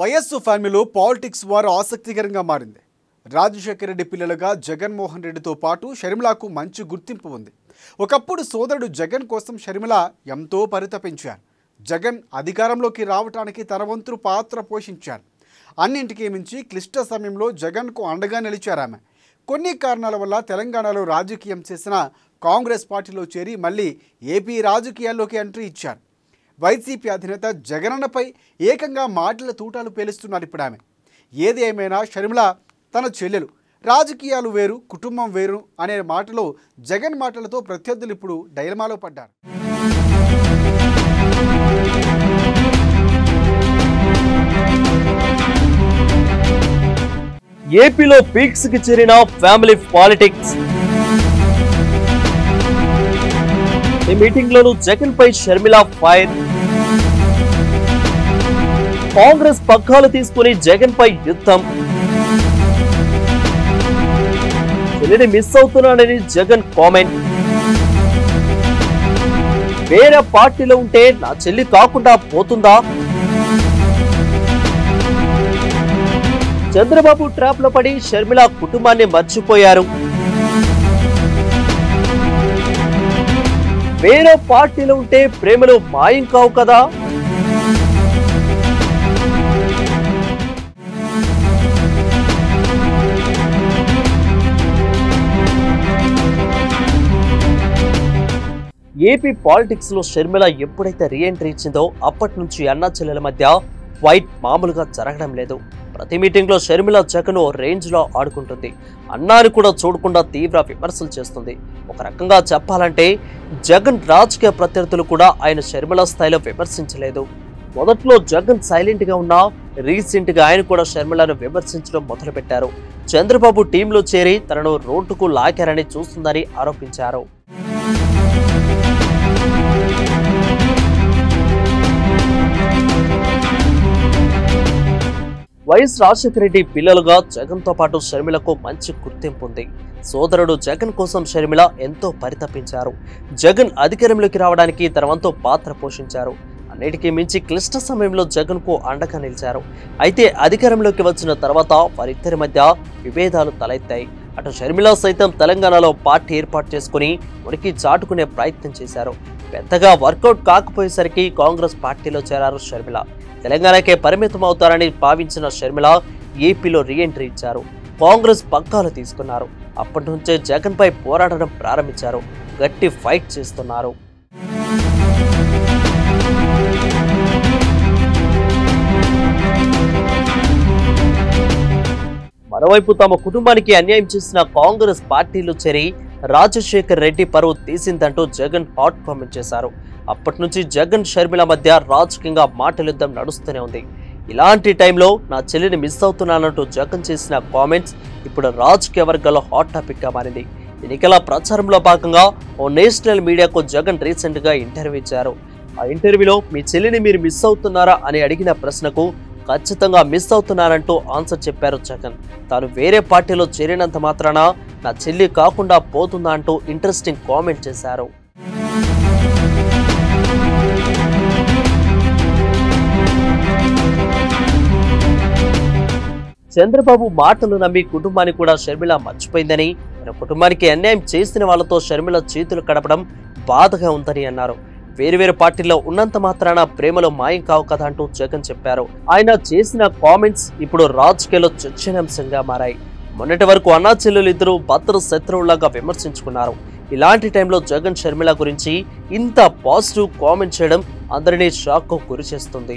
వయస్సు ఫ్యామిలీలో పాలిటిక్స్ వారు ఆసక్తికరంగా మారింది. రాజశేఖర రెడ్డి పిల్లలుగా జగన్మోహన్ రెడ్డితో పాటు షర్మిలకు మంచి గుర్తింపు ఉంది. ఒకప్పుడు సోదరుడు జగన్ కోసం షర్మిల ఎంతో పరితపించారు. జగన్ అధికారంలోకి రావటానికి తన వంతు పాత్ర పోషించారు. అన్నింటికీ మించి క్లిష్ట సమయంలో జగన్కు అండగా నిలిచారు ఆమె. కొన్ని కారణాల వల్ల తెలంగాణలో రాజకీయం చేసిన కాంగ్రెస్ పార్టీలో చేరి మళ్ళీ ఏపీ రాజకీయాల్లోకి ఎంట్రీ ఇచ్చారు. వైసీపీ అధినేత జగనన్నపై ఏకంగా మాటల తూటాలు పేలుస్తున్నారు ఇప్పుడు ఆమె. ఏది ఏమైనా షర్మిల తన చెల్లెలు. రాజకీయాలు వేరు కుటుంబం వేరు అనే మాటలో జగన్ మాటలతో ప్రత్యర్థులు ఇప్పుడు డైలమాలో పడ్డారు. ఏపీలో పీక్స్కి చేరిన ఫ్యామిలీ పాలిటిక్స్. ఈ మీటింగ్ లోను జగన్ పై షర్మిల ఫైర్. కాంగ్రెస్ పగ్గాలు తీసుకుని జగన్ పై యుద్ధం. చెల్లిని మిస్ అవుతున్నానని జగన్ కామెంట్. వేరే పార్టీలో ఉంటే నా చెల్లి కాకుండా పోతుందా? చంద్రబాబు ట్రాప్లో పడి షర్మిల కుటుంబాన్ని మర్చిపోయారు. వేరే పార్టీలో ఉంటే ప్రేమలు మాయం కావు కదా? ఏపీ పాలిటిక్స్లో షర్మిల ఎప్పుడైతే రీఎంట్రీ ఇచ్చిందో అప్పటి నుంచి అన్నా చెల్లెల మధ్య వైట్ మామూలుగా జరగడం లేదు. ప్రతి మీటింగ్లో షర్మిల జగన్ ఓ ఆడుకుంటుంది. అన్నాని కూడా చూడకుండా తీవ్ర విమర్శలు చేస్తుంది. ఒక రకంగా చెప్పాలంటే జగన్ రాజకీయ ప్రత్యర్థులు కూడా ఆయన షర్మిల స్థాయిలో విమర్శించలేదు. మొదట్లో జగన్ సైలెంట్గా ఉన్నా రీసెంట్గా ఆయన కూడా షర్మిలను విమర్శించడం మొదలుపెట్టారు. చంద్రబాబు టీంలో చేరి తనను రోడ్డుకు లాకారని చూస్తుందని ఆరోపించారు. వైఎస్ రాజశేఖర రెడ్డి పిల్లలుగా జగన్తో పాటు షర్మిలకు మంచి గుర్తింపు ఉంది. సోదరుడు జగన్ కోసం షర్మిల ఎంతో పరితపించారు. జగన్ అధికారంలోకి రావడానికి తన వంతు పాత్ర పోషించారు. అన్నిటికీ మించి క్లిష్ట సమయంలో జగన్కు అండగా నిలిచారు. అయితే అధికారంలోకి వచ్చిన తర్వాత వారిద్దరి మధ్య విభేదాలు తలెత్తాయి. అటు షర్మిల సైతం తెలంగాణలో పార్టీ ఏర్పాటు చేసుకుని ఉనికి చాటుకునే ప్రయత్నం చేశారు. పెద్దగా వర్కౌట్ కాకపోయేసరికి కాంగ్రెస్ పార్టీలో చేరారు షర్మిల. తెలంగాణకే పరిమితం అవుతారని భావించిన షర్మిల ఏపీలో రీఎంట్రీ ఇచ్చారు. కాంగ్రెస్ పగ్గాలు తీసుకున్నారు. అప్పటి నుంచే జగన్పై పోరాడడం ప్రారంభించారు. గట్టి ఫైట్ చేస్తున్నారు. మరోవైపు తమ కుటుంబానికి అన్యాయం చేసిన కాంగ్రెస్ పార్టీలో చేరి రాజశేఖర్ రెడ్డి పరువు తీసిందంటూ జగన్ హాట్ కామెంట్ చేశారు. అప్పటి నుంచి జగన్ షర్మిల మధ్య రాజకీయంగా మాటల యుద్ధం నడుస్తూనే ఉంది. ఇలాంటి టైంలో నా చెల్లిని మిస్ అవుతున్నానంటూ జగన్ చేసిన కామెంట్స్ ఇప్పుడు రాజకీయ వర్గాల్లో హాట్ టాపిక్గా మారింది. ఎన్నికల ప్రచారంలో భాగంగా ఓ నేషనల్ మీడియాకు జగన్ రీసెంట్గా ఇంటర్వ్యూ ఇచ్చారు. ఆ ఇంటర్వ్యూలో మీ చెల్లిని మీరు మిస్ అవుతున్నారా? అని అడిగిన ప్రశ్నకు ఖచ్చితంగా మిస్ అవుతున్నానంటూ ఆన్సర్ చెప్పారు జగన్. తాను వేరే పార్టీలో చేరినంత మాత్రాన నా చెల్లి కాకుండా పోతుందా అంటూ ఇంట్రెస్టింగ్ కామెంట్ చేశారు. చంద్రబాబు మాటలు నమ్మి కుటుంబాన్ని కూడా షర్మిల మర్చిపోయిందని తన కుటుంబానికి అన్యాయం చేసిన వాళ్ళతో షర్మిల చేతులు కడపడం బాధగా ఉందని అన్నారు. వేరువేరు పార్టీల్లో ఉన్నంత మాత్రాన ప్రేమలో మాయం కావు కదా అంటూ జగన్ చెప్పారు. ఆయన చేసిన కామెంట్స్ ఇప్పుడు రాజకీయాల్లో చర్చనీయాంశంగా మారాయి. మొన్నటి వరకు అన్నా చెల్లెలు ఇద్దరు భద్ర శత్రువులాగా విమర్శించుకున్నారు. ఇలాంటి టైంలో జగన్ షర్మిల గురించి ఇంత పాజిటివ్ కామెంట్ చేయడం అందరినీ షాక్కు గురి చేస్తుంది